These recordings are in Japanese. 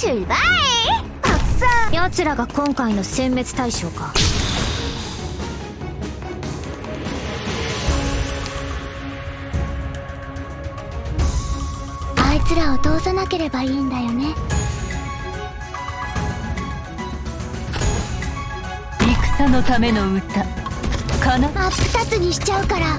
출발! 박사! 奴らが今回の殲滅対象かあいつらを通さなければいいんだよね戦のための歌かな真っ二つにしちゃうから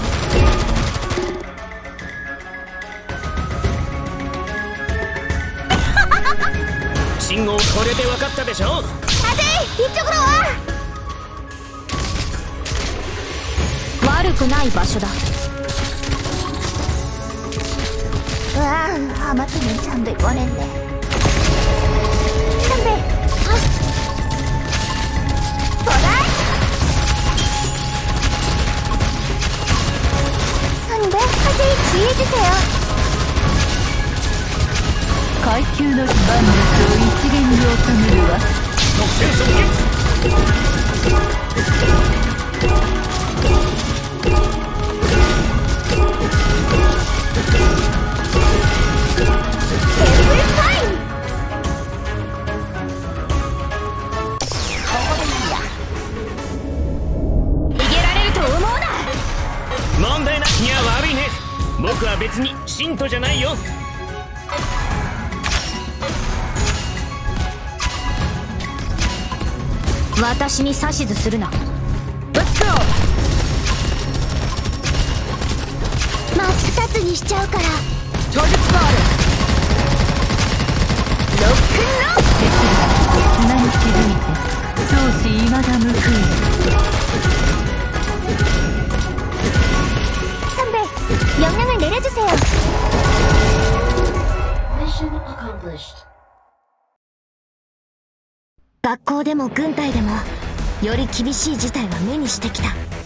信号これで分かったでしょ 다들 이쪽으로 와 悪くない場所だ 와, 하마터면 잠들 뻔했네. 선배, 아. 보라! 선배, 화제에 주의해주세요. 階級の万物を一元に収め ングを止めるわ問題なきゃ悪いね。僕は別に信徒じゃないよ。私に指図するな Let's go! 真っ二つにしちゃうから。Target spotted! 砂に沈みて相思未だ報い선 学校でも軍隊でもより厳しい事態は目にしてきた。